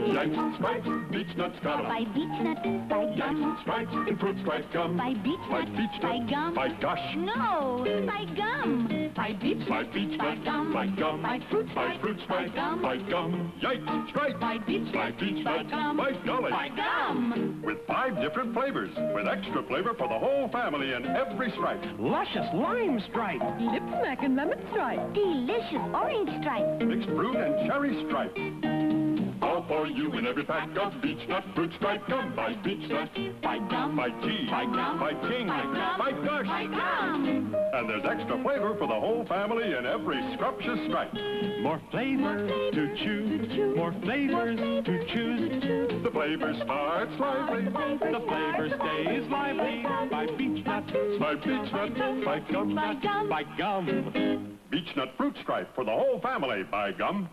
Yikes, stripes, beech nuts got 'em. By beech nut, by Yikes, gum. stripes, in fruit stripes gum. By beech By nut, beech by gum. by gosh. No, by gum. By beech By nut, beech by gum. by gum. By fruit By stripe, fruit by gum. by gum. Yikes, stripes. By beech By nut, beech by gum. by golly. By gum. With five different flavors, with extra flavor for the whole family in every stripe. Luscious lime stripe. Lip smack and lemon stripe. Delicious orange stripe. Mixed fruit and cherry stripe. For you in every pack of beech nut fruit stripe gum. By beech nut, By gum. by G, By gum. by king, By gum. by gush. By gum. And there's extra flavor for the whole family in every scrumptious stripe. More flavors to choose. More flavors to choose. The flavor starts lively. The flavor stays lively. By beech nut. By beech nut, by gum By gum. By gum. beech fruit stripe for the whole family by gum.